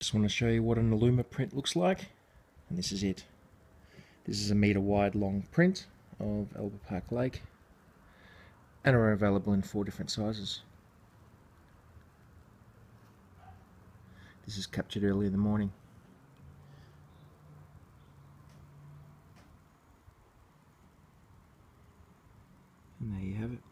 Just want to show you what an alumaprint looks like, and this is it. This is a metre wide long print of Albert Park Lake, and are available in four different sizes. This is captured early in the morning. And there you have it.